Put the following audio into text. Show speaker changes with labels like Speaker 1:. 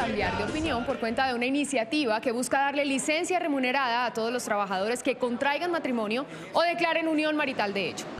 Speaker 1: cambiar de opinión por cuenta de una iniciativa que busca darle licencia remunerada a todos los trabajadores que contraigan matrimonio o declaren unión marital de hecho.